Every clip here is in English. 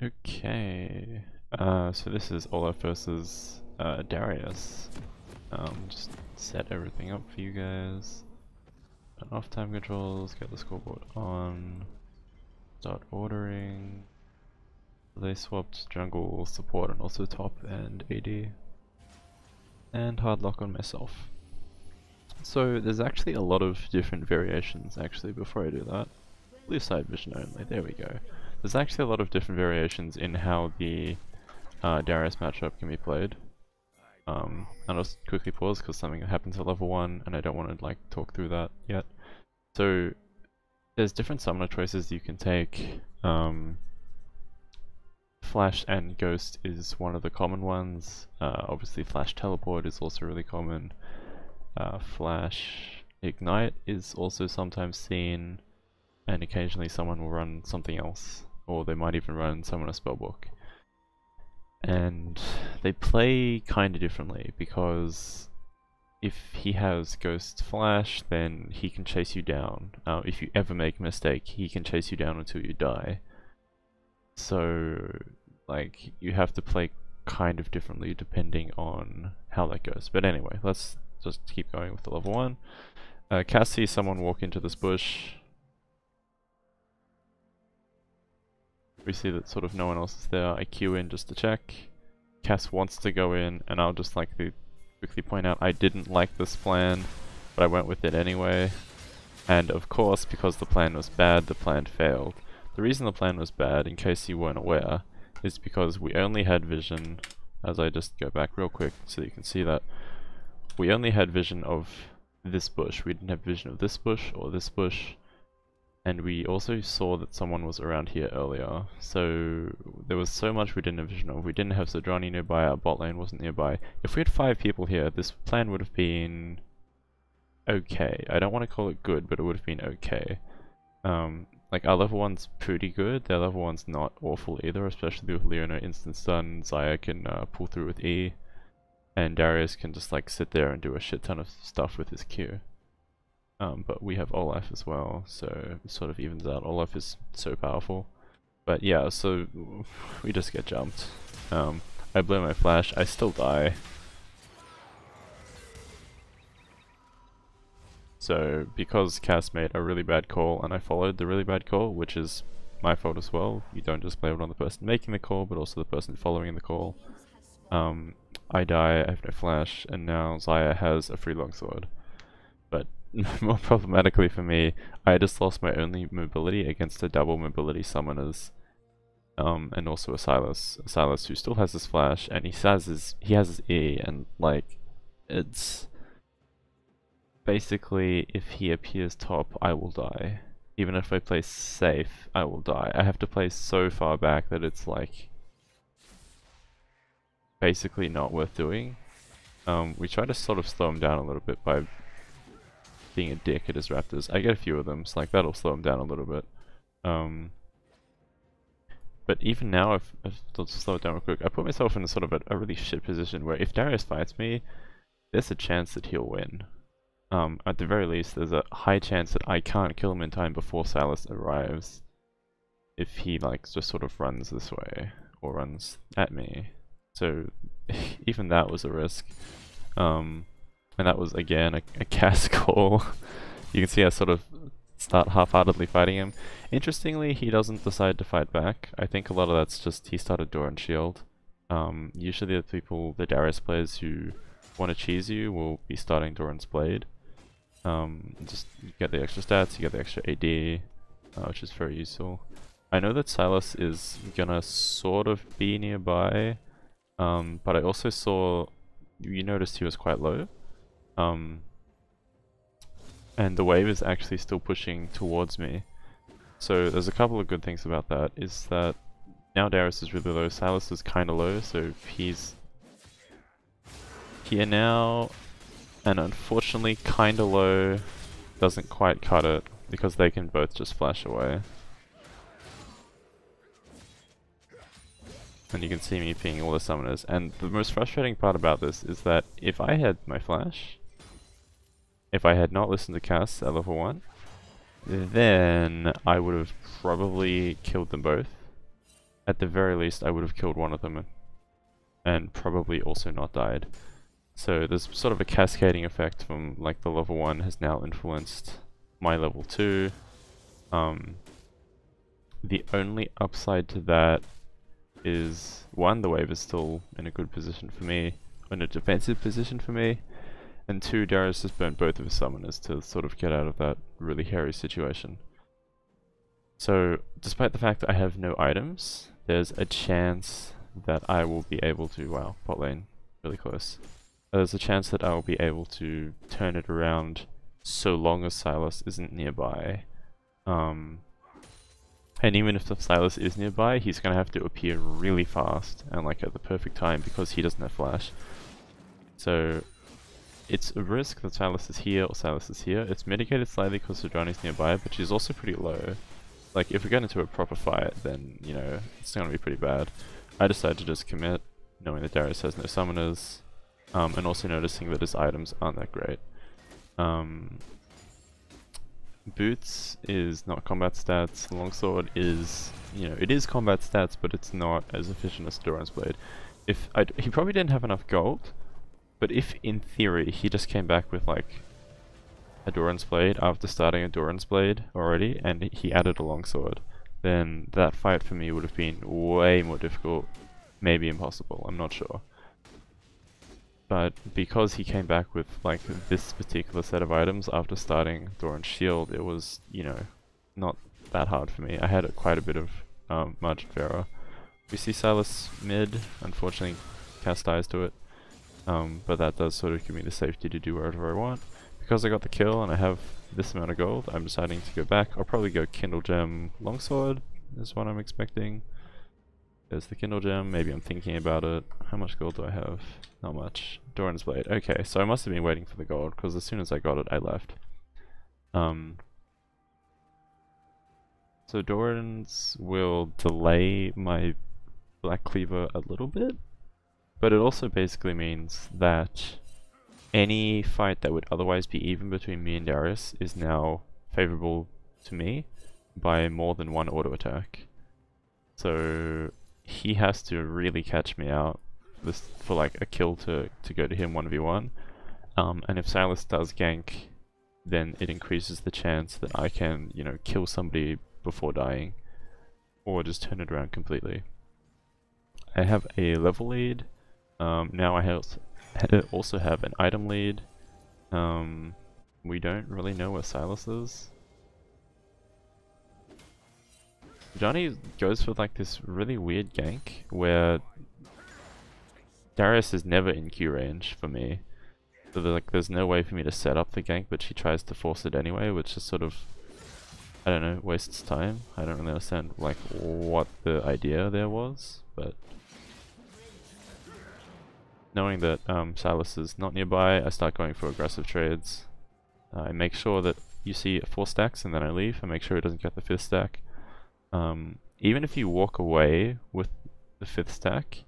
Okay, uh, so this is Olaf versus uh, Darius. Um, just set everything up for you guys. Turn off time controls, get the scoreboard on, start ordering. They swapped jungle support and also top and AD. And hard lock on myself. So there's actually a lot of different variations actually before I do that. Blue side vision only, there we go. There's actually a lot of different variations in how the uh, Darius matchup can be played. Um, and I'll just quickly pause because something happens at level 1 and I don't want to like talk through that yet. So there's different summoner choices you can take. Um, Flash and Ghost is one of the common ones. Uh, obviously Flash Teleport is also really common. Uh, Flash Ignite is also sometimes seen and occasionally someone will run something else or they might even run Summon a Spellbook. And they play kind of differently because if he has Ghost Flash, then he can chase you down. Uh, if you ever make a mistake, he can chase you down until you die. So, like, you have to play kind of differently depending on how that goes. But anyway, let's just keep going with the level 1. Uh, Cass sees someone walk into this bush, We see that sort of no one else is there. I queue in just to check. Cass wants to go in, and I'll just like quickly point out I didn't like this plan, but I went with it anyway. And of course, because the plan was bad, the plan failed. The reason the plan was bad, in case you weren't aware, is because we only had vision, as I just go back real quick so you can see that, we only had vision of this bush. We didn't have vision of this bush or this bush and we also saw that someone was around here earlier, so there was so much we didn't envision of. We didn't have Sejuani nearby, our bot lane wasn't nearby. If we had five people here, this plan would have been okay. I don't want to call it good, but it would have been okay. Um, like our level one's pretty good, their level one's not awful either, especially with Leona instant stun, Xayah can uh, pull through with E, and Darius can just like sit there and do a shit ton of stuff with his Q. Um, but we have Olaf as well, so it sort of evens out. Olaf is so powerful. But yeah, so we just get jumped. Um, I blow my flash, I still die. So because Cass made a really bad call and I followed the really bad call, which is my fault as well, you don't just blame it on the person making the call, but also the person following the call. Um, I die, I have no flash, and now Xayah has a free longsword. More problematically for me, I just lost my only mobility against a double mobility summoners. Um, and also a Sylas. A Sylas who still has his flash, and he has his he has his E, and like it's basically if he appears top, I will die. Even if I play safe, I will die. I have to play so far back that it's like basically not worth doing. Um, we try to sort of slow him down a little bit by being a dick at his raptors. I get a few of them, so like that'll slow him down a little bit. Um, but even now, if, if I'll slow it down real quick, I put myself in a sort of a, a, really shit position where if Darius fights me, there's a chance that he'll win. Um, at the very least, there's a high chance that I can't kill him in time before Sylas arrives. If he like just sort of runs this way or runs at me, so even that was a risk. Um, and that was again a, a Cass call. you can see I sort of start half-heartedly fighting him. Interestingly, he doesn't decide to fight back. I think a lot of that's just he started Doran Shield. Um, usually the people, the Darius players who want to cheese you will be starting Doran's Blade. Um, just get the extra stats, you get the extra AD, uh, which is very useful. I know that Sylas is gonna sort of be nearby, um, but I also saw, you noticed he was quite low. Um, and the wave is actually still pushing towards me. So there's a couple of good things about that, is that now Darius is really low, Sylas is kinda low, so he's here now, and unfortunately kinda low doesn't quite cut it, because they can both just flash away. And you can see me pinging all the summoners, and the most frustrating part about this is that if I had my flash, if I had not listened to Cass at level 1, then I would have probably killed them both. at the very least I would have killed one of them and probably also not died. So there's sort of a cascading effect from like the level 1 has now influenced my level 2. Um, the only upside to that is one, the wave is still in a good position for me, in a defensive position for me, and two, Darius has burnt both of his summoners to sort of get out of that really hairy situation. So, despite the fact that I have no items, there's a chance that I will be able to, wow, pot lane, really close. There's a chance that I will be able to turn it around so long as Sylas isn't nearby. Um, and even if the Sylas is nearby, he's gonna have to appear really fast and like at the perfect time because he doesn't have flash. So it's a risk that Sylas is here or Sylas is here. It's mitigated slightly because Sejuani's nearby, but she's also pretty low. Like if we get into a proper fight, then you know it's gonna be pretty bad. I decided to just commit, knowing that Darius has no summoners, um, and also noticing that his items aren't that great. Um, Boots is not combat stats, Longsword is, you know, it is combat stats, but it's not as efficient as Doran's Blade. If I'd, He probably didn't have enough gold, but if in theory he just came back with like a Doran's Blade after starting a Doran's Blade already, and he added a Longsword, then that fight for me would have been way more difficult, maybe impossible, I'm not sure but because he came back with like this particular set of items after starting Doran's Shield, it was, you know, not that hard for me. I had quite a bit of um, margin of error. We see Sylas mid, unfortunately cast eyes to it, um, but that does sort of give me the safety to do whatever I want. Because I got the kill and I have this amount of gold, I'm deciding to go back. I'll probably go Kindlegem Longsword, is what I'm expecting. There's the Kindlegem, maybe I'm thinking about it. How much gold do I have? Not much. Doran's Blade. Okay, so I must have been waiting for the gold, because as soon as I got it, I left. Um, so Doran's will delay my Black Cleaver a little bit, but it also basically means that any fight that would otherwise be even between me and Darius is now favorable to me by more than one auto attack. So he has to really catch me out this for like a kill to, to go to him 1v1. Um, and if Sylas does gank, then it increases the chance that I can, you know, kill somebody before dying. Or just turn it around completely. I have a level lead. Um, now I also have an item lead. Um, we don't really know where Sylas is. Johnny goes for like this really weird gank where Darius is never in Q range for me. So there's, like there's no way for me to set up the gank, but she tries to force it anyway, which is sort of I don't know, wastes time. I don't really understand like what the idea there was, but knowing that um, Sylas is not nearby, I start going for aggressive trades. Uh, I make sure that you see four stacks and then I leave. I make sure he doesn't get the fifth stack. Um, even if you walk away with the fifth stack,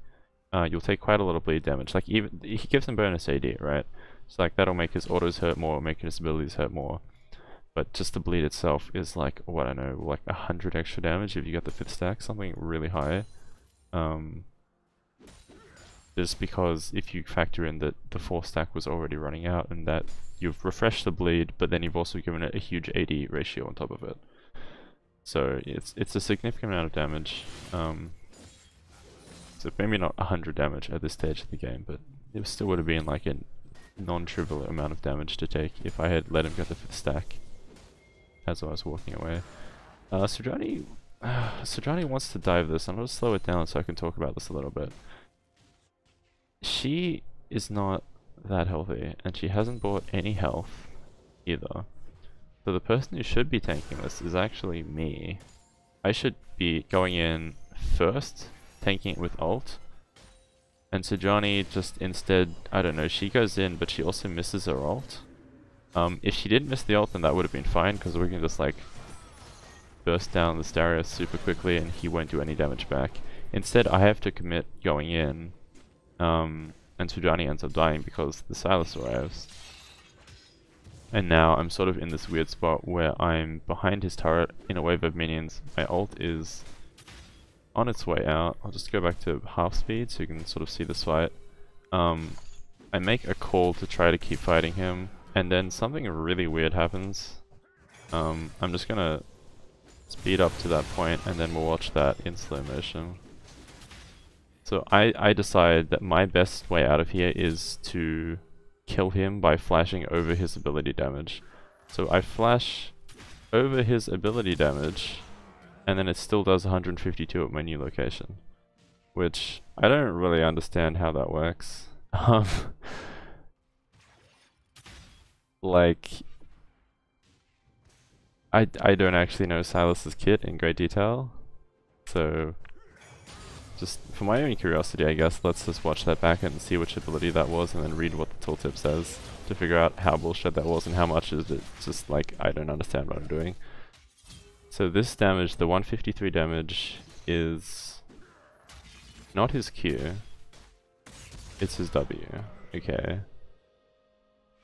uh, you'll take quite a lot of bleed damage. Like even he gives him bonus AD, right? So like that'll make his autos hurt more, make his abilities hurt more. But just the bleed itself is like what I know, like a hundred extra damage if you get the fifth stack, something really high. Um, just because if you factor in that the fourth stack was already running out and that you've refreshed the bleed, but then you've also given it a huge AD ratio on top of it. So it's it's a significant amount of damage. Um, so maybe not 100 damage at this stage of the game, but it still would have been like a non-trivial amount of damage to take if I had let him get the fifth stack as I was walking away. Uh, Sejuani, uh, wants to dive this. I'm going to slow it down so I can talk about this a little bit. She is not that healthy, and she hasn't bought any health either. So the person who should be tanking this is actually me. I should be going in first, tanking it with ult. And so Johnny just instead, I don't know, she goes in, but she also misses her ult. Um, if she didn't miss the ult, then that would have been fine, because we can just like burst down the Darius super quickly and he won't do any damage back. Instead, I have to commit going in, um, and Sejuani ends up dying because the Sylas arrives. And now I'm sort of in this weird spot where I'm behind his turret in a wave of minions. My ult is on its way out, I'll just go back to half speed so you can sort of see this fight. Um, I make a call to try to keep fighting him, and then something really weird happens. Um, I'm just gonna speed up to that point, and then we'll watch that in slow motion. So I, I decide that my best way out of here is to kill him by flashing over his ability damage. So I flash over his ability damage, and then it still does 152 at my new location. Which, I don't really understand how that works. Um, like, I, I don't actually know Sylas's kit in great detail, so just for my own curiosity I guess, let's just watch that back and see which ability that was and then read what the tooltip says to figure out how bullshit that was and how much is it just like I don't understand what I'm doing. So this damage, the 153 damage, is not his Q, it's his W. Okay.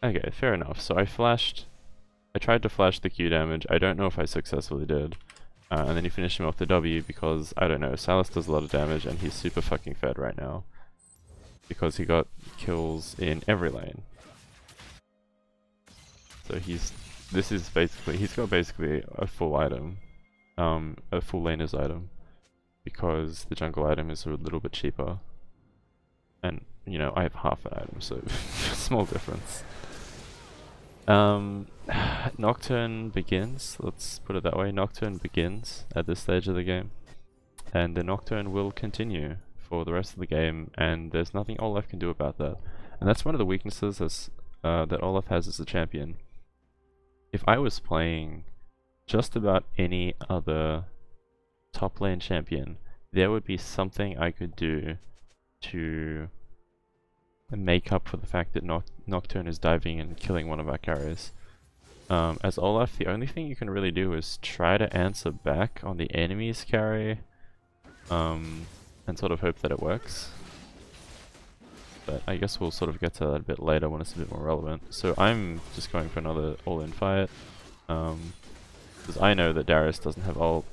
Okay, fair enough. So I flashed, I tried to flash the Q damage, I don't know if I successfully did. Uh, and then you finish him off the W because, I don't know, Sylas does a lot of damage and he's super fucking fed right now. Because he got kills in every lane. So he's, this is basically, he's got basically a full item. Um, a full laner's item. Because the jungle item is a little bit cheaper. And, you know, I have half an item, so small difference. Um, Nocturne begins, let's put it that way, Nocturne begins at this stage of the game. And the Nocturne will continue for the rest of the game, and there's nothing Olaf can do about that. And that's one of the weaknesses as, uh, that Olaf has as a champion. If I was playing just about any other top lane champion, there would be something I could do to make up for the fact that Noct Nocturne is diving and killing one of our carriers. Um, as Olaf, the only thing you can really do is try to answer back on the enemy's carry um, and sort of hope that it works. But I guess we'll sort of get to that a bit later when it's a bit more relevant. So I'm just going for another all-in fight. Um, because I know that Darius doesn't have ult.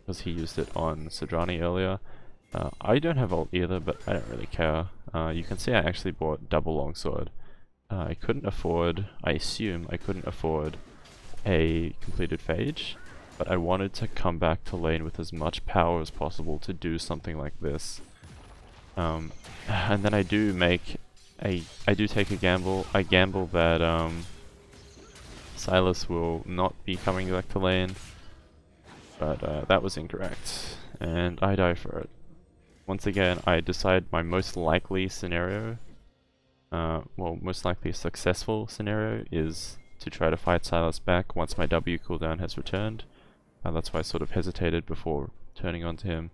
Because he used it on Sejuani earlier. Uh, I don't have ult either, but I don't really care. Uh, you can see I actually bought double longsword. Uh, I couldn't afford, I assume I couldn't afford a completed phage, but I wanted to come back to lane with as much power as possible to do something like this. Um, and then I do make a, I do take a gamble. I gamble that um, Sylas will not be coming back to lane, but uh, that was incorrect, and I die for it. Once again, I decide my most likely scenario, uh, well, most likely successful scenario is to try to fight Sylas back once my W cooldown has returned. Uh, that's why I sort of hesitated before turning onto him.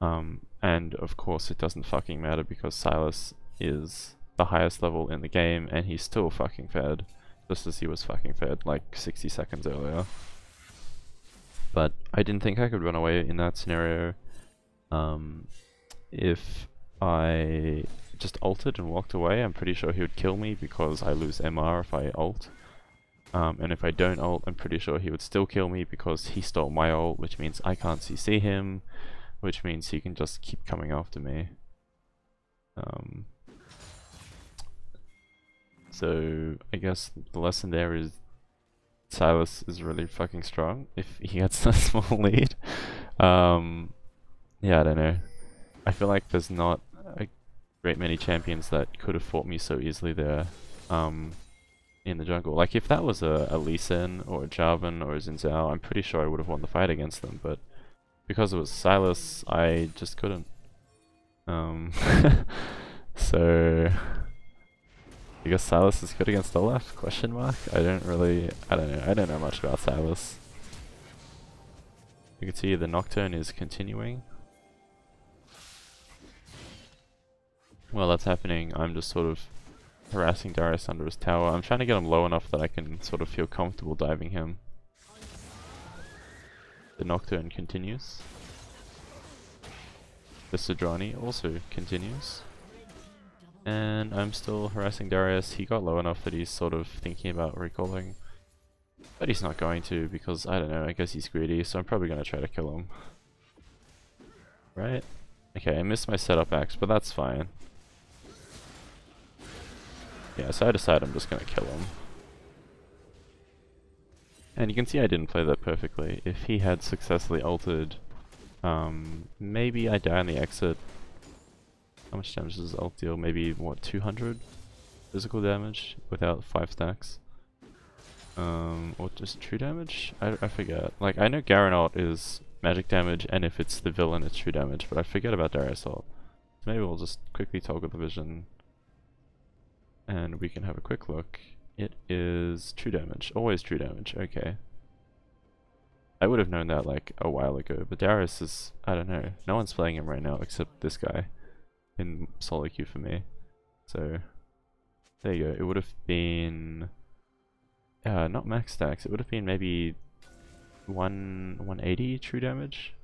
Um, and of course it doesn't fucking matter because Sylas is the highest level in the game and he's still fucking fed. Just as he was fucking fed like 60 seconds earlier. But I didn't think I could run away in that scenario. Um, if I just ulted and walked away, I'm pretty sure he would kill me because I lose MR if I ult. Um, and if I don't ult, I'm pretty sure he would still kill me because he stole my ult, which means I can't CC him, which means he can just keep coming after me. Um, so I guess the lesson there is Sylas is really fucking strong if he gets a small lead. Um, yeah, I don't know. I feel like there's not a great many champions that could have fought me so easily there um, in the jungle. Like if that was a, a Lee Sin or a Jarvan or a Xin Zhao, I'm pretty sure I would have won the fight against them, but because it was Sylas, I just couldn't. Um, so I guess Sylas is good against Olaf? Question mark. I don't really. I don't know. I don't know much about Sylas. You can see the Nocturne is continuing. While that's happening, I'm just sort of harassing Darius under his tower. I'm trying to get him low enough that I can sort of feel comfortable diving him. The Nocturne continues. The Sejuani also continues. And I'm still harassing Darius. He got low enough that he's sort of thinking about recalling. But he's not going to because, I don't know, I guess he's greedy, so I'm probably going to try to kill him. Right? Okay, I missed my setup axe, but that's fine. Yeah, so I decide I'm just gonna kill him. And you can see I didn't play that perfectly. If he had successfully altered, um, maybe I die on the exit. How much damage does ult deal? Maybe, what, 200 physical damage without 5 stacks? Um, or just true damage? I, I forget. Like, I know Garen ult is magic damage, and if it's the villain, it's true damage, but I forget about Darius maybe we'll just quickly toggle the vision, and we can have a quick look. It is true damage. Always true damage. Okay. I would have known that like a while ago, but Darius is, I don't know, no one's playing him right now except this guy in solo queue for me. So, there you go. It would have been, uh, not max stacks, it would have been maybe 1 180 true damage?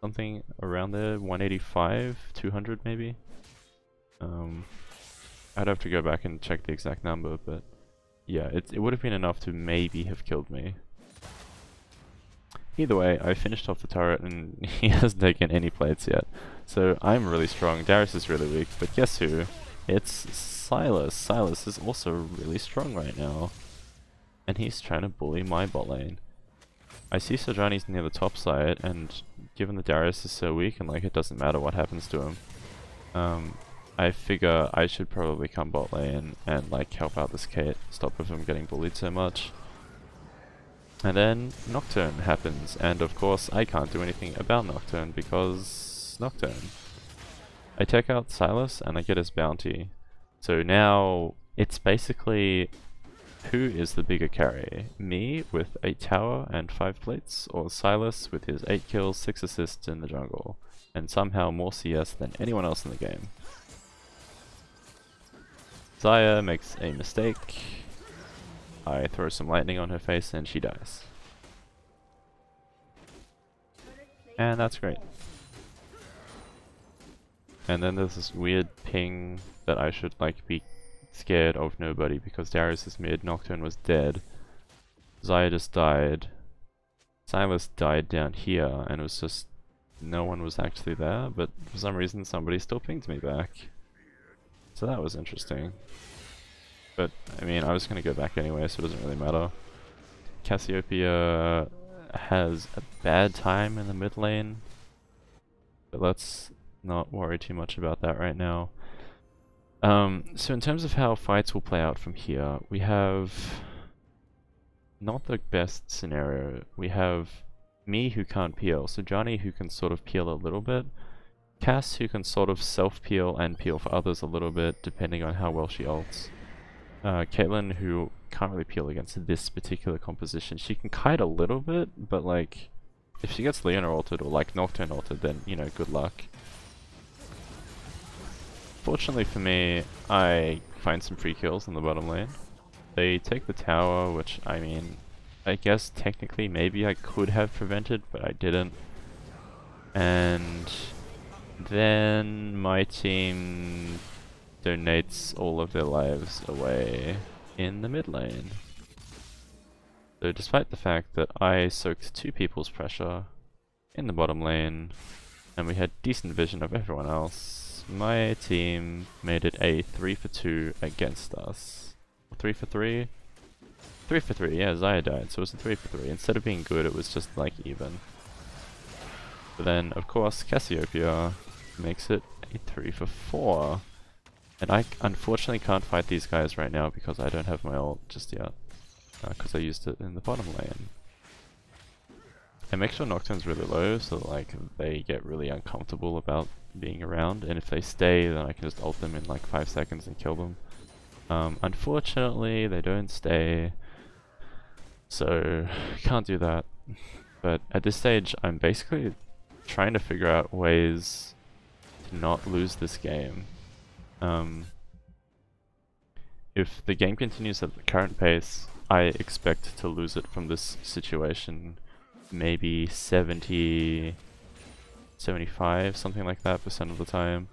Something around there, 185, 200 maybe? Um, I'd have to go back and check the exact number, but yeah, it, it would have been enough to maybe have killed me. Either way, I finished off the turret and he hasn't taken any plates yet. So I'm really strong, Darius is really weak, but guess who? It's Sylas. Sylas is also really strong right now. And he's trying to bully my bot lane. I see Sejuani's near the top side, and given that Darius is so weak and like it doesn't matter what happens to him, um, I figure I should probably come bot lane and like help out this Kate, stop her from getting bullied so much. And then Nocturne happens, and of course I can't do anything about Nocturne because Nocturne. I take out Sylas and I get his bounty. So now it's basically who is the bigger carry? Me with 8 tower and 5 plates, or Sylas with his 8 kills, 6 assists in the jungle, and somehow more CS than anyone else in the game. Xayah makes a mistake. I throw some lightning on her face and she dies. And that's great. And then there's this weird ping that I should like be scared of nobody because Darius mid, Nocturne was dead. Xayah just died. Sylas died down here and it was just no one was actually there, but for some reason somebody still pinged me back. So that was interesting. But, I mean, I was going to go back anyway, so it doesn't really matter. Cassiopeia has a bad time in the mid lane. But let's not worry too much about that right now. Um, so in terms of how fights will play out from here, we have not the best scenario. We have me who can't peel, so Johnny who can sort of peel a little bit, Cass who can sort of self-peel and peel for others a little bit, depending on how well she ults. Uh, Caitlyn, who can't really peel against this particular composition. She can kite a little bit, but like, if she gets Leona ulted or like Nocturne ulted, then, you know, good luck. Fortunately for me, I find some free kills in the bottom lane. They take the tower, which, I mean, I guess technically maybe I could have prevented, but I didn't. And then my team donates all of their lives away in the mid lane. So despite the fact that I soaked two people's pressure in the bottom lane, and we had decent vision of everyone else, my team made it a 3 for 2 against us. 3 for 3? 3 for 3, yeah, Xayah died, so it was a 3 for 3. Instead of being good, it was just like even. But then, of course, Cassiopeia makes it a 3 for 4. And I unfortunately can't fight these guys right now because I don't have my ult just yet. Because uh, I used it in the bottom lane. I make sure Nocturne's really low so like they get really uncomfortable about being around and if they stay then I can just ult them in like 5 seconds and kill them. Um, unfortunately they don't stay so can't do that. But at this stage I'm basically trying to figure out ways not lose this game. Um, if the game continues at the current pace, I expect to lose it from this situation maybe 70, 75, something like that percent of the time.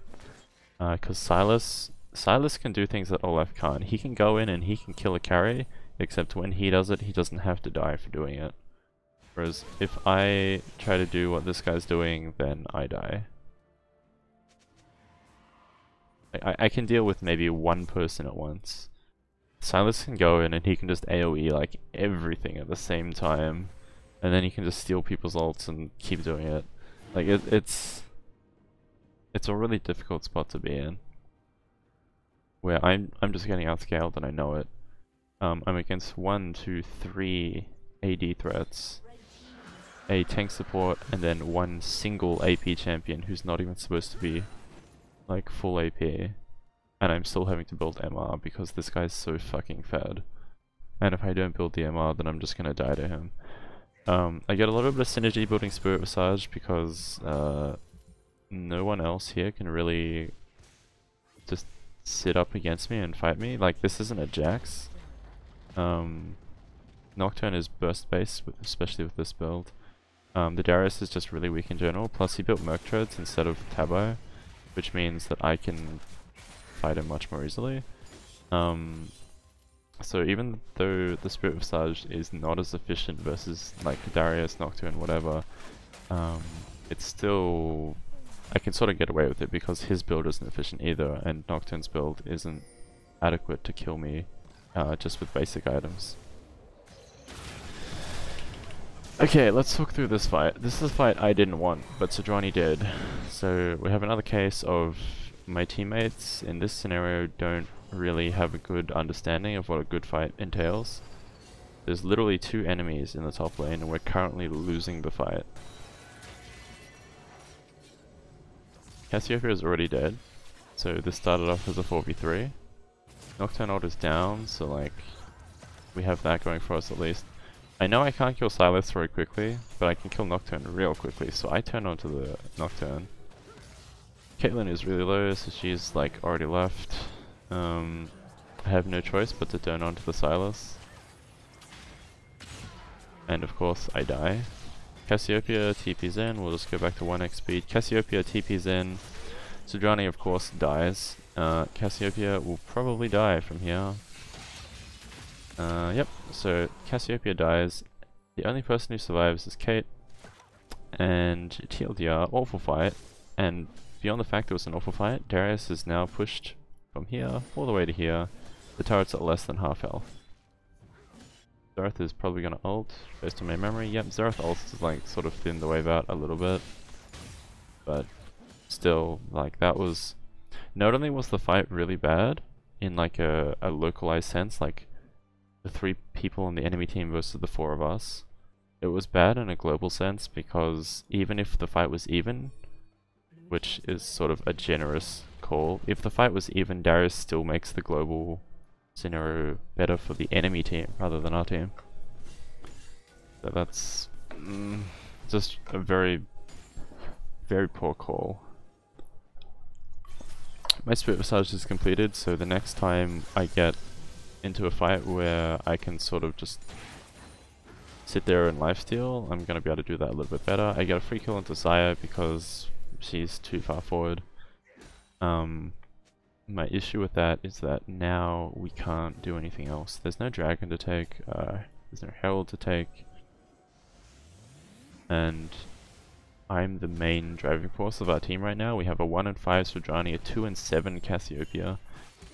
Because uh, Sylas, Sylas can do things that Olaf can't. He can go in and he can kill a carry, except when he does it, he doesn't have to die for doing it. Whereas if I try to do what this guy's doing, then I die. I, I can deal with maybe one person at once. Sylas can go in and he can just AoE like everything at the same time. And then he can just steal people's ults and keep doing it. Like it, it's it's a really difficult spot to be in. Where I'm I'm just getting outscaled and I know it. Um, I'm against one, two, three AD threats, a tank support, and then one single AP champion who's not even supposed to be like full AP. And I'm still having to build MR because this guy's so fucking fed. And if I don't build the MR, then I'm just gonna die to him. Um, I get a little bit of synergy building Spirit Visage because uh, no one else here can really just sit up against me and fight me. Like, this isn't a Jax. Um, Nocturne is burst based, especially with this build. Um, the Darius is just really weak in general, plus he built Merc Treads instead of Tabi, which means that I can fight him much more easily. Um, so even though the Spirit of Visage is not as efficient versus like Darius, Nocturne, whatever, um, it's still I can sort of get away with it because his build isn't efficient either, and Nocturne's build isn't adequate to kill me uh, just with basic items. Okay, let's talk through this fight. This is a fight I didn't want, but Sejuani did. So we have another case of my teammates in this scenario don't really have a good understanding of what a good fight entails. There's literally two enemies in the top lane and we're currently losing the fight. Cassiopeia is already dead, so this started off as a 4v3. Nocturne ult is down, so like, we have that going for us at least. I know I can't kill Sylas very quickly, but I can kill Nocturne real quickly, so I turn onto the Nocturne. Caitlyn is really low, so she's like already left. Um, I have no choice but to turn onto the Sylas. And of course, I die. Cassiopeia TP's in, we'll just go back to 1x speed. Cassiopeia TP's in. Sejuani of course dies. Uh, Cassiopeia will probably die from here. Uh, yep, so Cassiopeia dies. The only person who survives is Kate. And TLDR, awful fight. And beyond the fact it was an awful fight, Darius is now pushed from here all the way to here. The turret's at less than half health. Xerath is probably gonna ult, based on my memory. Yep, Xerath ult is like sort of thinned the wave out a little bit. But still, like that was... Not only was the fight really bad, in like a, a localized sense, like the three people on the enemy team versus the four of us, it was bad in a global sense because even if the fight was even, which is sort of a generous call, if the fight was even, Darius still makes the global scenario better for the enemy team rather than our team. So that's mm, just a very, very poor call. My Spirit Visage is completed, so the next time I get into a fight where I can sort of just sit there and lifesteal, I'm going to be able to do that a little bit better. I get a free kill into Xayah because she's too far forward. Um, my issue with that is that now we can't do anything else. There's no dragon to take, uh, there's no herald to take, and I'm the main driving force of our team right now. We have a 1 and 5 Sejuani, a 2 and 7 Cassiopeia,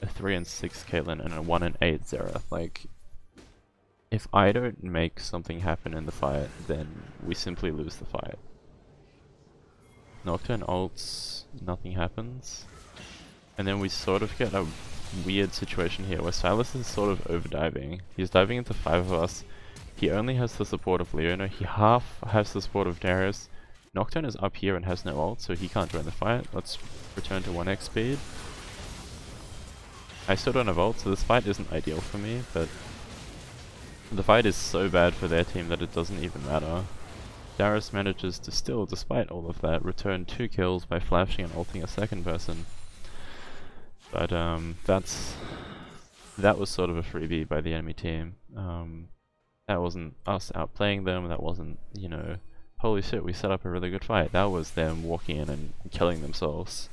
a 3 and 6 Caitlyn, and a 1 and 8 Xerath. Like, if I don't make something happen in the fight, then we simply lose the fight. Nocturne ults, nothing happens. And then we sort of get a weird situation here where Sylas is sort of overdiving. He's diving into five of us. He only has the support of Leona. He half has the support of Darius. Nocturne is up here and has no ult, so he can't join the fight. Let's return to 1x speed. I still don't have ult, so this fight isn't ideal for me, but the fight is so bad for their team that it doesn't even matter. Darius manages to still, despite all of that, return two kills by flashing and ulting a second person. But um, that's that was sort of a freebie by the enemy team. Um, that wasn't us outplaying them. That wasn't you know, holy shit, we set up a really good fight. That was them walking in and killing themselves,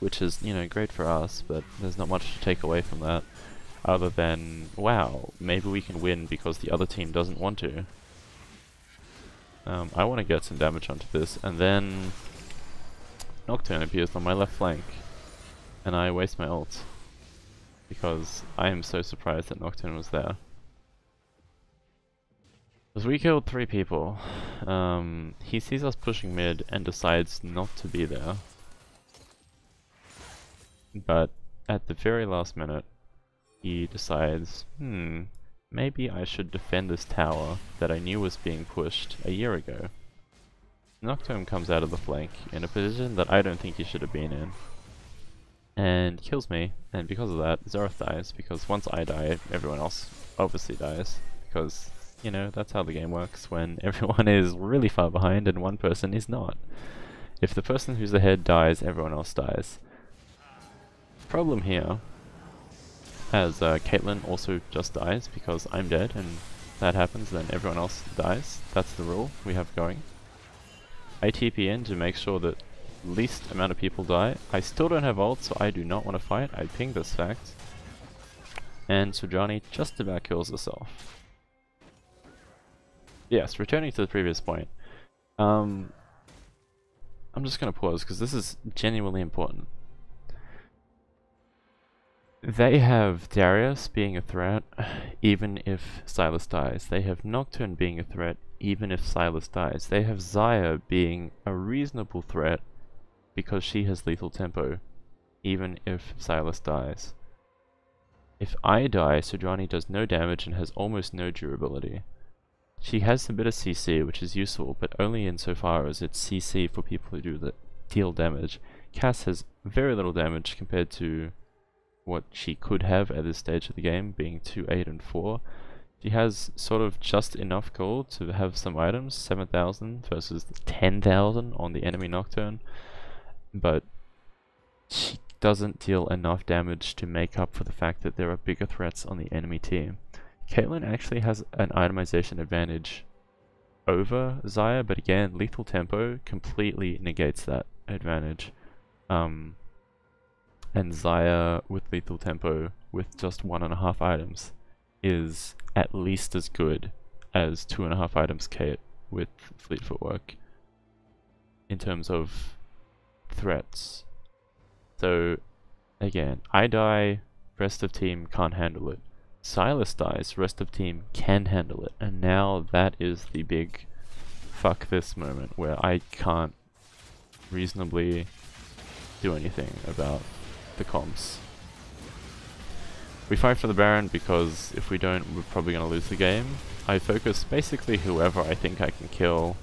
which is you know great for us. But there's not much to take away from that, other than wow, maybe we can win because the other team doesn't want to. Um, I want to get some damage onto this, and then Nocturne appears on my left flank. and I waste my ult because I am so surprised that Nocturne was there. Because we killed three people, um, he sees us pushing mid and decides not to be there. But at the very last minute, he decides, hmm, maybe I should defend this tower that I knew was being pushed a year ago. Nocturne comes out of the flank in a position that I don't think he should have been in. And kills me, and because of that, Xerath dies, because once I die, everyone else obviously dies. Because, you know, that's how the game works when everyone is really far behind and one person is not. If the person who's ahead dies, everyone else dies. Problem here, as uh, Caitlyn also just dies because I'm dead and that happens, then everyone else dies. That's the rule we have going. I TP in to make sure that least amount of people die. I still don't have ult, so I do not want to fight. I ping this fact. And Sejuani just about kills herself. Yes, returning to the previous point. Um, I'm just going to pause because this is genuinely important. They have Darius being a threat even if Sylas dies. They have Nocturne being a threat even if Sylas dies. They have Xayah being a reasonable threat because she has lethal tempo even if Sylas dies. If I die, Sejuani does no damage and has almost no durability. She has a bit of CC, which is useful, but only insofar as it's CC for people who do the deal damage. Cass has very little damage compared to what she could have at this stage of the game, being 2, 8, and 4. She has sort of just enough gold to have some items, 7,000 versus 10,000 on the enemy Nocturne, but she doesn't deal enough damage to make up for the fact that there are bigger threats on the enemy team. Caitlyn actually has an itemization advantage over Xayah, but again, lethal tempo completely negates that advantage. Um, and Xayah with lethal tempo with just one and a half items is at least as good as two and a half items Kate with fleet footwork in terms of threats. So again, I die, rest of team can't handle it. Sylas dies, rest of team can handle it. And now that is the big fuck this moment where I can't reasonably do anything about the comps. We fight for the Baron because if we don't, we're probably going to lose the game. I focus basically whoever I think I can kill,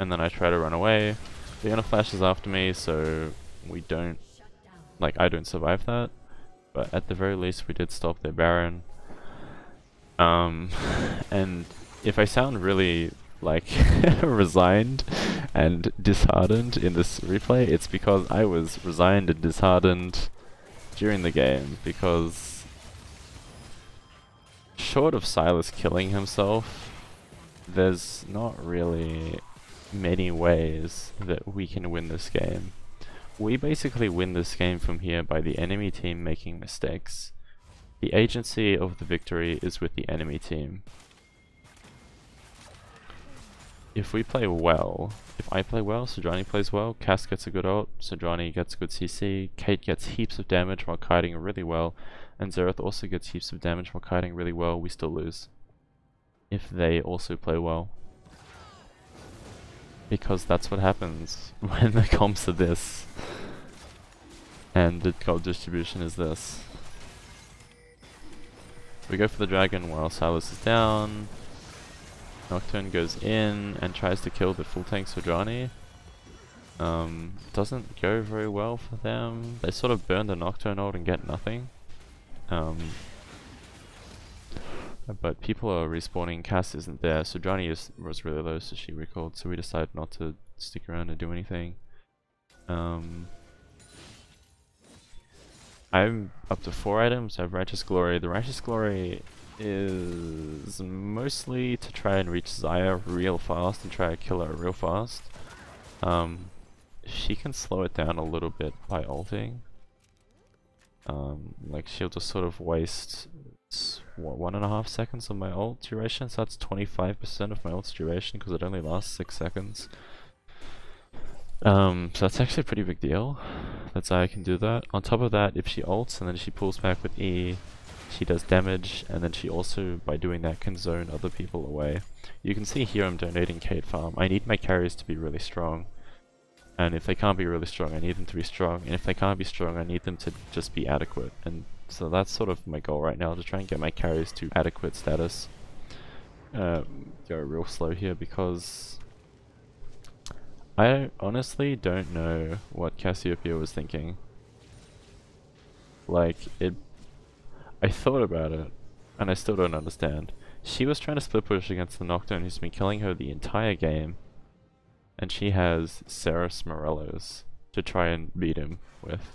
and then I try to run away. Leona flashes after me, so we don't, like, I don't survive that. But at the very least, we did stop their Baron. Um, and if I sound really, like, resigned and disheartened in this replay, it's because I was resigned and disheartened during the game because short of Sylas killing himself, there's not really many ways that we can win this game. We basically win this game from here by the enemy team making mistakes. The agency of the victory is with the enemy team if we play well, if I play well, Sejuani plays well, Cass gets a good ult, Sejuani gets good CC, Kate gets heaps of damage while kiting really well, and Xerath also gets heaps of damage while kiting really well, we still lose. If they also play well. Because that's what happens when the comps are this. And the gold distribution is this. We go for the dragon while Sylas is down. Nocturne goes in and tries to kill the full tank Sejuani. Um, doesn't go very well for them. They sort of burn the Nocturne ult and get nothing. Um, but people are respawning, Cass isn't there, so Johnny is, was really low so she recalled, so we decided not to stick around and do anything. Um, I'm up to four items, I have Righteous Glory. The Righteous Glory is mostly to try and reach Xayah real fast and try to kill her real fast. Um, she can slow it down a little bit by ulting. Um, like she'll just sort of waste what, one and a half seconds of my ult duration, so that's 25% of my ult's duration because it only lasts 6 seconds. Um, so that's actually a pretty big deal. That Xayah can do that. On top of that, if she ults and then she pulls back with E, she does damage, and then she also, by doing that, can zone other people away. You can see here I'm donating Kate Farm. I need my carries to be really strong. And if they can't be really strong, I need them to be strong. And if they can't be strong, I need them to just be adequate. And so that's sort of my goal right now, to try and get my carries to adequate status. Uh, go real slow here because I honestly don't know what Cassiopeia was thinking. Like, it... I thought about it, and I still don't understand. She was trying to split push against the Nocturne who's been killing her the entire game, and she has Ceres Morellos to try and beat him with.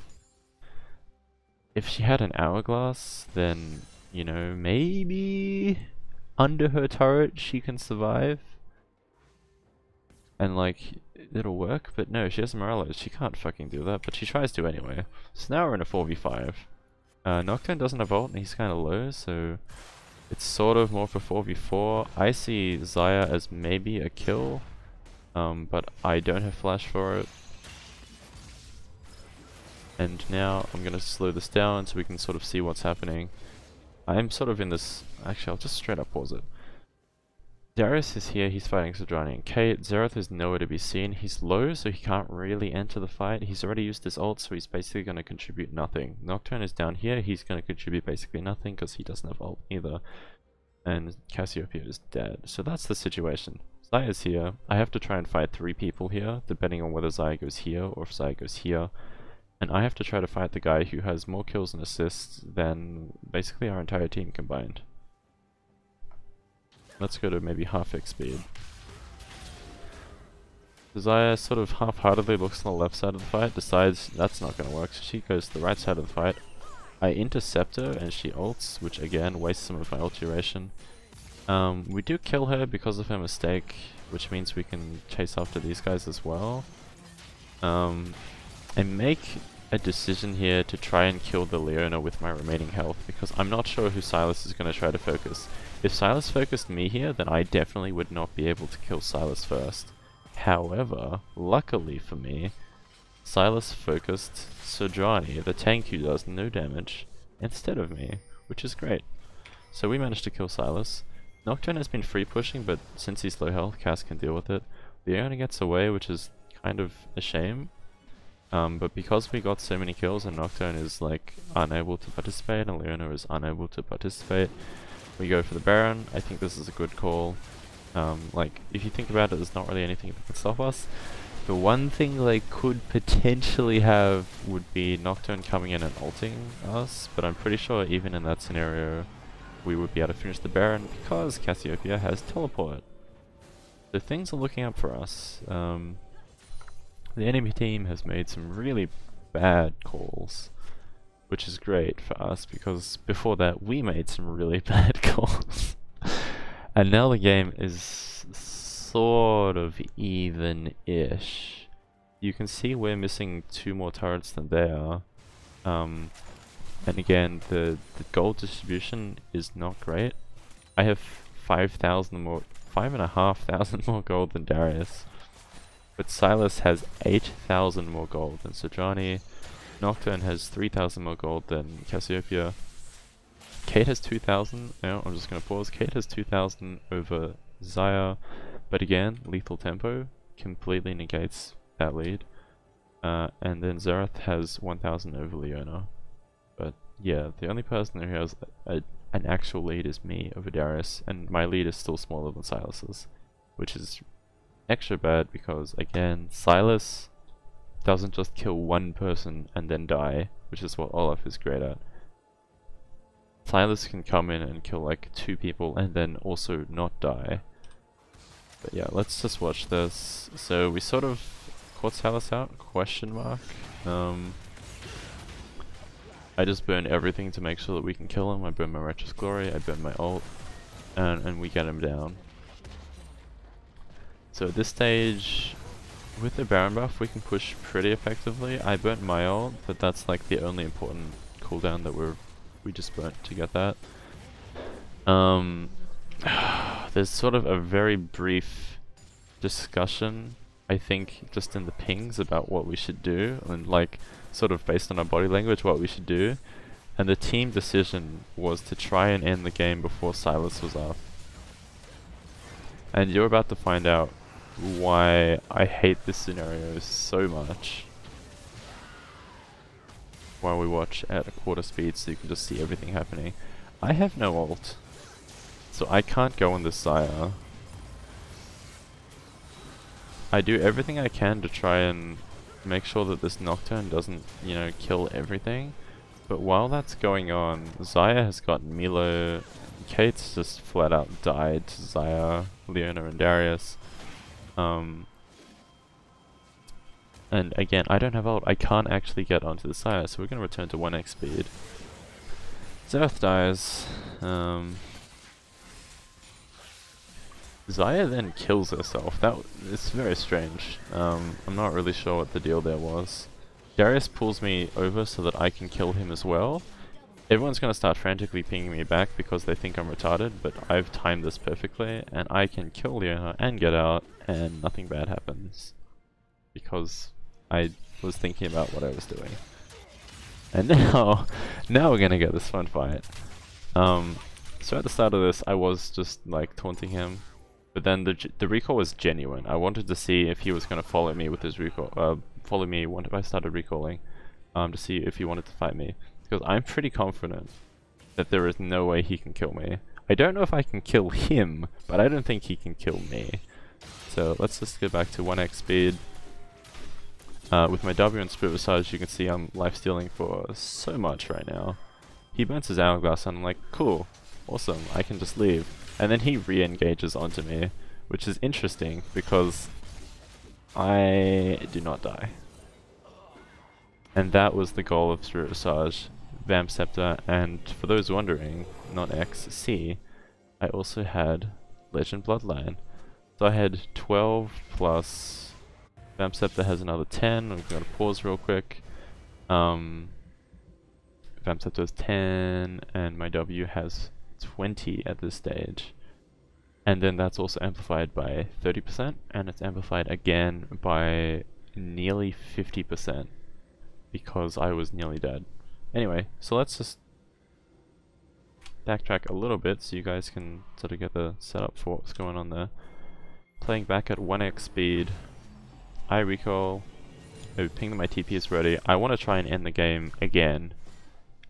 If she had an Hourglass, then, you know, maybe under her turret she can survive. And like, it'll work, but no, she has Morellos, she can't fucking do that, but she tries to anyway. So now we're in a 4v5. Uh, Nocturne doesn't have ult and he's kinda low, so it's sort of more for 4v4. I see Xayah as maybe a kill, um, but I don't have flash for it. And now I'm gonna slow this down so we can sort of see what's happening. I'm sort of in this... Actually, I'll just straight up pause it. Darius is here, he's fighting and Kate. Xerath is nowhere to be seen. He's low, so he can't really enter the fight. He's already used his ult, so he's basically going to contribute nothing. Nocturne is down here, he's going to contribute basically nothing because he doesn't have ult either. And Cassiopeia is dead. So that's the situation. Xayah is here. I have to try and fight three people here, depending on whether Xayah goes here or if Xayah goes here. And I have to try to fight the guy who has more kills and assists than basically our entire team combined. Let's go to maybe half X speed. Xayah sort of half-heartedly looks on the left side of the fight, decides that's not going to work, so she goes to the right side of the fight. I intercept her and she ults, which again wastes some of my ult duration. Um, we do kill her because of her mistake, which means we can chase after these guys as well. Um, I make a decision here to try and kill the Leona with my remaining health, because I'm not sure who Sylas is going to try to focus. If Sylas focused me here, then I definitely would not be able to kill Sylas first. However, luckily for me, Sylas focused Sejuani, the tank who does no damage, instead of me, which is great. So we managed to kill Sylas. Nocturne has been free pushing, but since he's low health, Cass can deal with it. Leona gets away, which is kind of a shame. Um, but because we got so many kills and Nocturne is like unable to participate and Leona is unable to participate, we go for the Baron. I think this is a good call. Um, like, if you think about it, there's not really anything that can stop us. The one thing they could potentially have would be Nocturne coming in and ulting us, but I'm pretty sure even in that scenario, we would be able to finish the Baron because Cassiopeia has teleport. So things are looking up for us. Um, the enemy team has made some really bad calls which is great for us because before that we made some really bad calls. and now the game is sort of even-ish. You can see we're missing two more turrets than they are. Um, and again, the, the gold distribution is not great. I have 5,000 more, 5,500 more gold than Darius. But Sylas has 8,000 more gold than Sejuani, Nocturne has 3,000 more gold than Cassiopeia. Kate has 2,000. No, I'm just going to pause. Kate has 2,000 over Xayah. But again, lethal tempo completely negates that lead. Uh, and then Xerath has 1,000 over Leona. But yeah, the only person who has a, a, an actual lead is me over Darius, and my lead is still smaller than Sylas's, which is extra bad because, again, Sylas doesn't just kill one person and then die, which is what Olaf is great at. Sylas can come in and kill like two people and then also not die. But yeah, let's just watch this. So we sort of caught Sylas out, question mark. Um, I just burn everything to make sure that we can kill him. I burn my Righteous Glory, I burn my ult, and, and we get him down. So at this stage, with the Baron buff, we can push pretty effectively. I burnt my ult, but that's like the only important cooldown that we're we just burnt to get that. Um, there's sort of a very brief discussion I think just in the pings about what we should do and like sort of based on our body language what we should do. And the team decision was to try and end the game before Sylas was off. And you're about to find out why I hate this scenario so much. While we watch at a quarter speed so you can just see everything happening. I have no ult. So I can't go on this Xayah. I do everything I can to try and make sure that this Nocturne doesn't, you know, kill everything. But while that's going on, Xayah has got Milo, Kate's just flat out died to Xayah, Leona and Darius. Um, and again, I don't have ult, I can't actually get onto the Xayah, so we're going to return to 1x speed. Xerath dies. Um, Xayah then kills herself. That is very strange. Um, I'm not really sure what the deal there was. Darius pulls me over so that I can kill him as well. Everyone's to start frantically pinging me back because they think I'm retarded, but I've timed this perfectly, and I can kill Leona and get out, and nothing bad happens. Because I was thinking about what I was doing. And now, now we're to get this fun fight. Um, so at the start of this, I was just like taunting him, but then the the recall was genuine. I wanted to see if he was to follow me with his recall, uh, follow me once I started recalling, um, to see if he wanted to fight me. Because I'm pretty confident that there is no way he can kill me. I don't know if I can kill him, but I don't think he can kill me. So let's just go back to 1x speed. Uh, with my W and Spirit Visage, you can see I'm life stealing for so much right now. He burns his hourglass and I'm like, cool, awesome, I can just leave. And then he re-engages onto me, which is interesting because I do not die. And that was the goal of Spirit Visage, Vamp Scepter, and for those wondering, not X, C, I also had Legend Bloodline. So I had 12 plus Vamp Scepter has another 10, I'm gonna pause real quick. Um, Vamp Scepter has 10, and my W has 20 at this stage. And then that's also amplified by 30%, and it's amplified again by nearly 50% because I was nearly dead. Anyway, so let's just backtrack a little bit so you guys can sort of get the setup for what's going on there. Playing back at 1x speed, I recall, oh, ping that my TP is ready. I want to try and end the game again.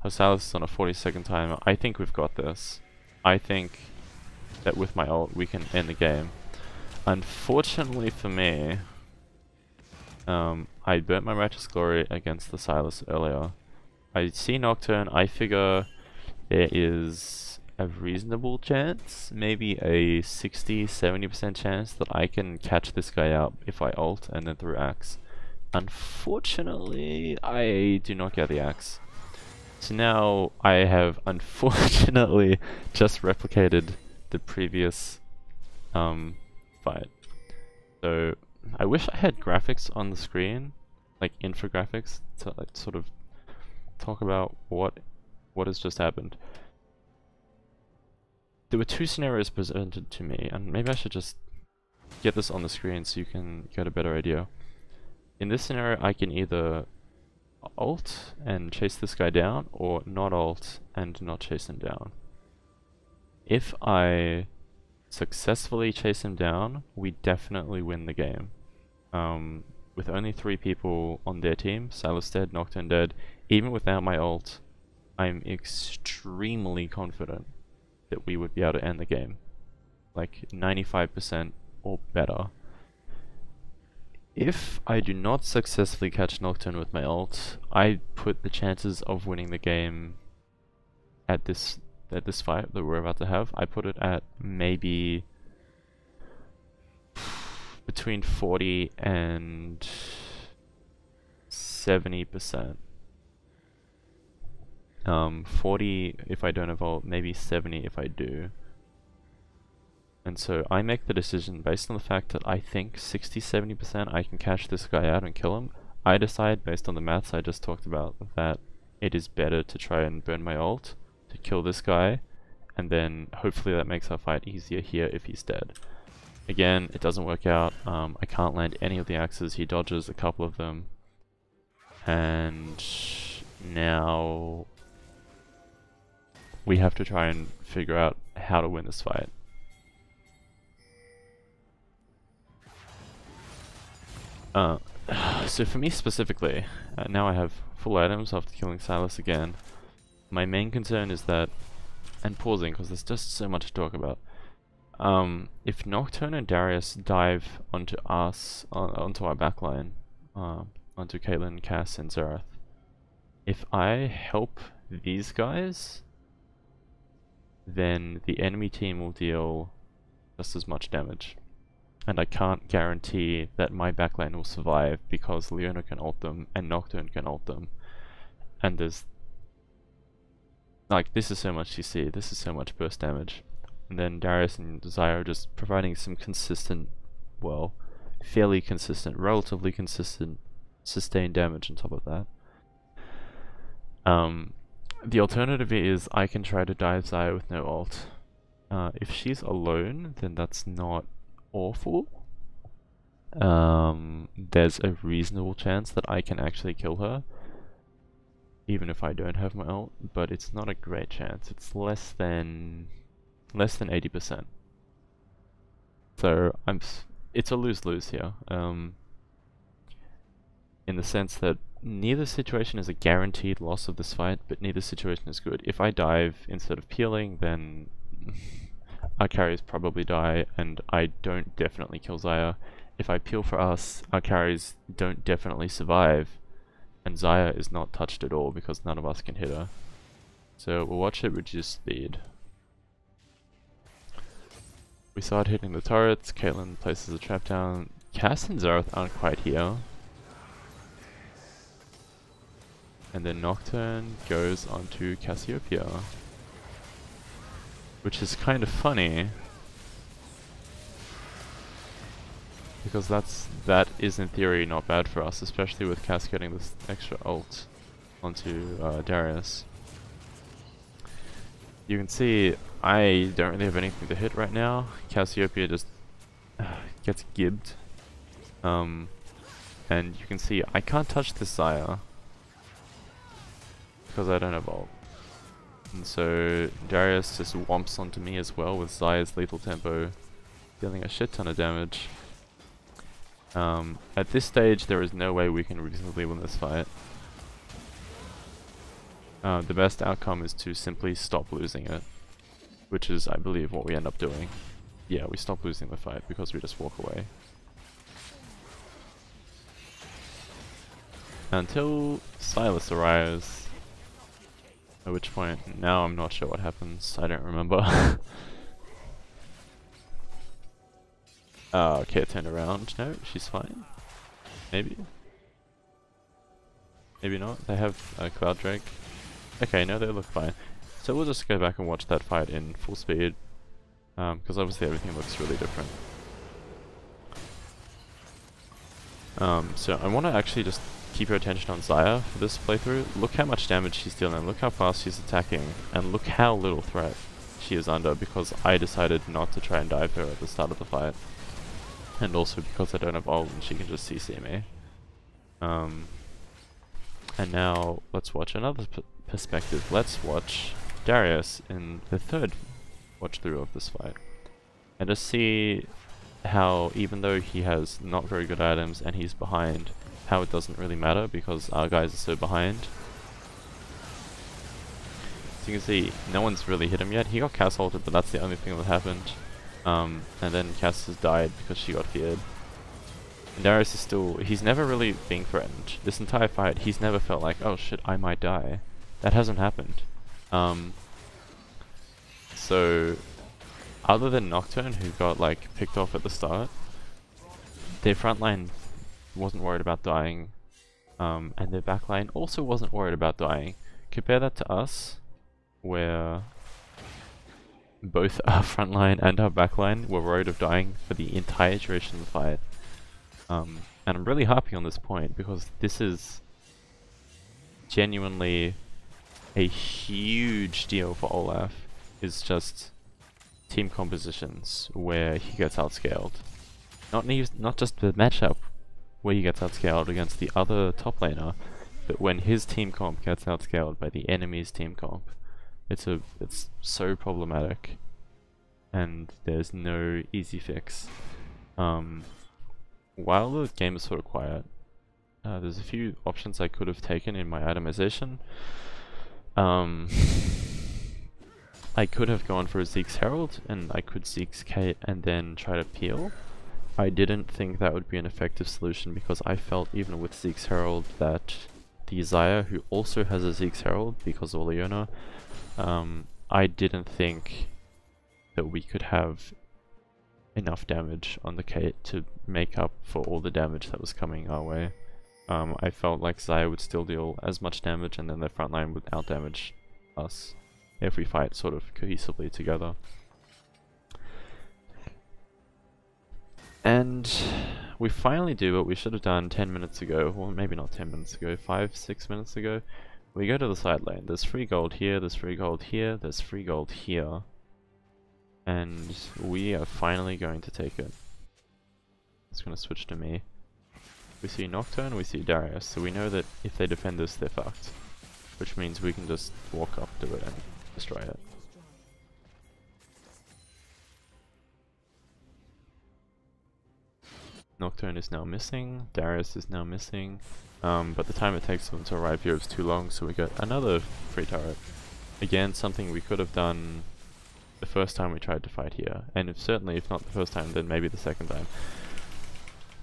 Hosalis is on a 40 second timer. I think we've got this. I think that with my ult we can end the game. Unfortunately for me, um, I burnt my Righteous Glory against the Sylas earlier. I see Nocturne, I figure there is a reasonable chance, maybe a 60-70% chance that I can catch this guy out if I ult and then through axe. Unfortunately, I do not get the axe. So now I have unfortunately just replicated the previous um, fight. So I wish I had graphics on the screen, like infographics, to like sort of talk about what what has just happened. There were two scenarios presented to me, and maybe I should just get this on the screen so you can get a better idea. In this scenario, I can either ult and chase this guy down, or not ult and not chase him down. If I successfully chase him down, we definitely win the game. Um, with only three people on their team, Sylas dead, Nocturne dead, even without my ult, I'm extremely confident that we would be able to end the game. Like 95% or better. If I do not successfully catch Nocturne with my ult, I put the chances of winning the game at this at this fight that we're about to have, I put it at maybe between 40 and 70%. Um, 40 if I don't evolve, maybe 70 if I do. And so I make the decision based on the fact that I think 60-70% I can catch this guy out and kill him. I decide based on the maths I just talked about that it is better to try and burn my ult to kill this guy and then hopefully that makes our fight easier here if he's dead. Again, it doesn't work out. Um, I can't land any of the axes. He dodges a couple of them. And now we have to try and figure out how to win this fight. Uh, so for me specifically, uh, now I have full items after killing Sylas again. My main concern is that, and pausing because there's just so much to talk about. Um, if Nocturne and Darius dive onto us, uh, onto our backline, uh, onto Caitlyn, Cass, and Xerath, if I help these guys, then the enemy team will deal just as much damage. And I can't guarantee that my backline will survive because Leona can ult them and Nocturne can ult them. And there's... Like, this is so much CC, this is so much burst damage. And then Darius and are just providing some consistent, well, fairly consistent, relatively consistent, sustained damage on top of that. Um, the alternative is I can try to dive Xayah with no ult. Uh, if she's alone, then that's not awful. Um, there's a reasonable chance that I can actually kill her. Even if I don't have my ult, but it's not a great chance. It's less than less than 80%. So I'm it's a lose-lose here. Um, in the sense that neither situation is a guaranteed loss of this fight, but neither situation is good. If I dive instead of peeling, then our carries probably die, and I don't definitely kill Xayah. If I peel for us, our carries don't definitely survive, and Xayah is not touched at all because none of us can hit her. So we'll watch it reduce speed. We start hitting the turrets, Caitlyn places a trap down. Cass and Xerath aren't quite here. And then Nocturne goes onto Cassiopeia. Which is kind of funny. Because that's that is in theory not bad for us, especially with cascading this extra ult onto uh, Darius. You can see I don't really have anything to hit right now. Cassiopeia just gets gibbed. Um, and you can see I can't touch this Xayah because I don't evolve. And so Darius just womps onto me as well with Xayah's lethal tempo, dealing a shit ton of damage. Um, at this stage, there is no way we can reasonably win this fight. Uh, the best outcome is to simply stop losing it, which is, I believe, what we end up doing. Yeah, we stop losing the fight because we just walk away. Until Sylas arrives, at which point, now I'm not sure what happens. I don't remember. uh, okay, turn around. No, she's fine. Maybe. Maybe not. They have a Cloud Drake. Okay, no, they look fine. So we'll just go back and watch that fight in full speed. Because um, obviously everything looks really different. Um, so I want to actually just keep your attention on Xayah for this playthrough. Look how much damage she's dealing, look how fast she's attacking, and look how little threat she is under because I decided not to try and dive her at the start of the fight. And also because I don't have ult and she can just CC me. Um, and now let's watch another perspective. Let's watch Darius in the third watch through of this fight. And just see how even though he has not very good items and he's behind, how it doesn't really matter because our guys are so behind. As you can see, no one's really hit him yet. He got Cass ulted, but that's the only thing that happened. Um, and then Cass has died because she got feared. And Darius is still, he's never really being threatened. This entire fight, he's never felt like, oh shit, I might die. That hasn't happened. Um, so, other than Nocturne, who got like picked off at the start, their frontline wasn't worried about dying, um, and their backline also wasn't worried about dying. Compare that to us, where both our frontline and our backline were worried of dying for the entire duration of the fight. Um, and I'm really happy on this point because this is genuinely a huge deal for Olaf. Is just team compositions where he gets outscaled. Not not just the matchup where he gets outscaled against the other top laner, but when his team comp gets outscaled by the enemy's team comp. It's a it's so problematic, and there's no easy fix. Um, while the game is sort of quiet, uh, there's a few options I could have taken in my itemization. Um, I could have gone for a Zeke's Herald, and I could Zeke's Kate and then try to peel. I didn't think that would be an effective solution because I felt even with Zeke's Herald that the Xayah, who also has a Zeke's Herald because of Leona, um, I didn't think that we could have enough damage on the Kate to make up for all the damage that was coming our way. Um, I felt like Xayah would still deal as much damage and then the front line would outdamage us if we fight sort of cohesively together. And we finally do what we should have done 10 minutes ago, well maybe not 10 minutes ago, 5, 6 minutes ago. We go to the side lane, there's free gold here, there's free gold here, there's free gold here. And we are finally going to take it. It's going to switch to me. We see Nocturne, we see Darius, so we know that if they defend this, they're fucked. Which means we can just walk up to it and destroy it. Nocturne is now missing, Darius is now missing, um, but the time it takes them to arrive here is too long, so we got another free turret. Again, something we could have done the first time we tried to fight here, and if certainly if not the first time, then maybe the second time.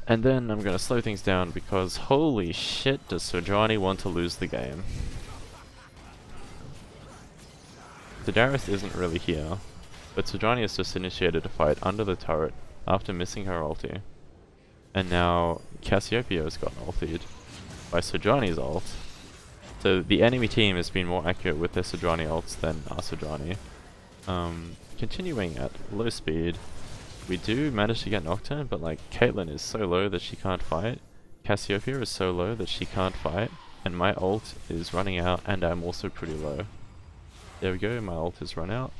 And then I'm gonna slow things down because holy shit does Sejuani want to lose the game. The Darius isn't really here, but Sejuani has just initiated a fight under the turret after missing her ulti. And now Cassiopeia has gotten ultied by Sejuani's ult. So the enemy team has been more accurate with their Sejuani ults than our Sejuani. Um, continuing at low speed, we do manage to get Nocturne, but like Caitlyn is so low that she can't fight. Cassiopeia is so low that she can't fight. And my ult is running out and I'm also pretty low. There we go, my ult has run out.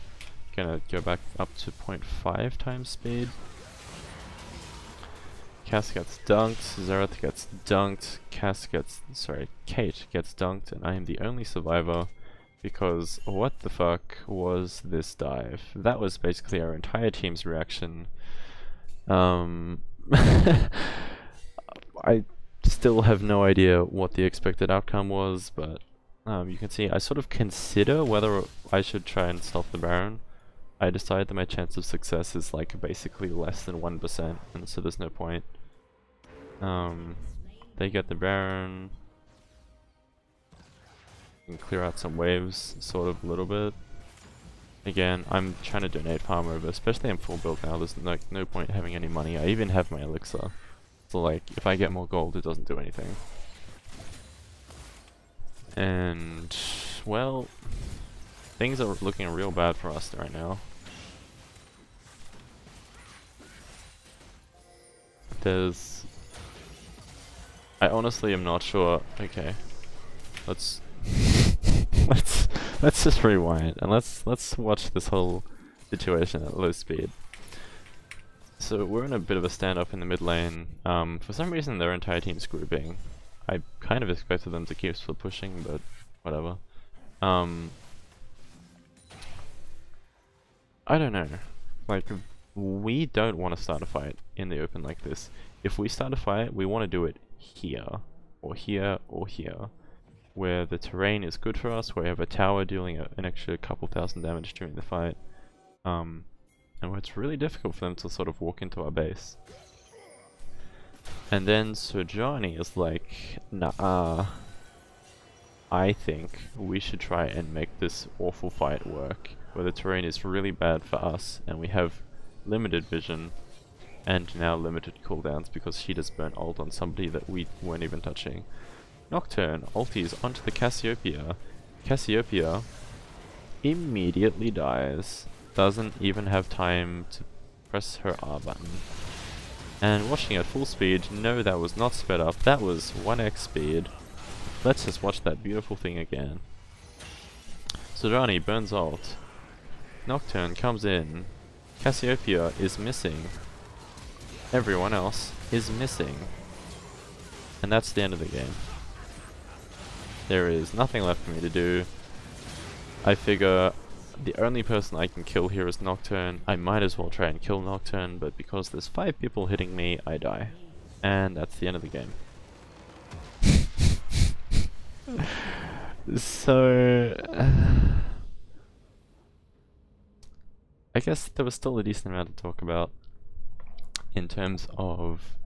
Gonna go back up to 0.5 times speed. Cass gets dunked, Xerath gets dunked, Cass gets, sorry, Kate gets dunked, and I am the only survivor because what the fuck was this dive? That was basically our entire team's reaction. Um, I still have no idea what the expected outcome was, but um, you can see I sort of consider whether I should try and stop the Baron. I decide that my chance of success is like basically less than 1%, and so there's no point. Um, they get the Baron. Can clear out some waves, sort of a little bit. Again, I'm trying to donate farm over, especially I'm full build now, there's no, no point having any money. I even have my elixir. So like, if I get more gold, it doesn't do anything. And, well, things are looking real bad for us right now. There's I honestly am not sure. Okay, let's let's let's just rewind and let's let's watch this whole situation at low speed. So we're in a bit of a standoff in the mid lane. Um, for some reason, their entire team's grouping. I kind of expected them to keep split pushing, but whatever. Um, I don't know. Like, we don't want to start a fight in the open like this. If we start a fight, we want to do it here, or here, or here, where the terrain is good for us, where we have a tower dealing an extra couple thousand damage during the fight, um, and where it's really difficult for them to sort of walk into our base. And then Sejuani is like, nah, I think we should try and make this awful fight work, where the terrain is really bad for us, and we have limited vision, and now limited cooldowns because she just burnt ult on somebody that we weren't even touching. Nocturne ulties onto the Cassiopeia. Cassiopeia immediately dies. Doesn't even have time to press her R button. And watching at full speed, no that was not sped up, that was 1x speed. Let's just watch that beautiful thing again. Sejuani burns ult. Nocturne comes in, Cassiopeia is missing. Everyone else is missing. And that's the end of the game. There is nothing left for me to do. I figure the only person I can kill here is Nocturne. I might as well try and kill Nocturne, but because there's five people hitting me, I die. And that's the end of the game. so... I guess there was still a decent amount to talk about in terms of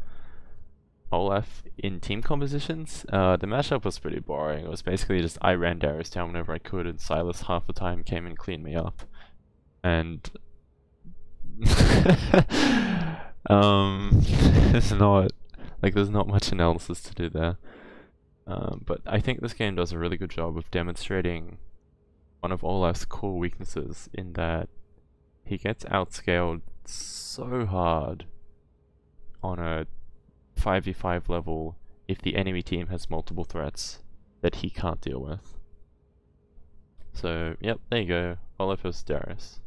Olaf in team compositions. Uh, the matchup was pretty boring. It was basically just I ran Darius down whenever I could, and Sylas half the time came and cleaned me up. And um, not like there's not much analysis to do there. Um, but I think this game does a really good job of demonstrating one of Olaf's core weaknesses in that he gets outscaled so hard on a 5v5 level if the enemy team has multiple threats that he can't deal with. So, yep, there you go. Vs Darius.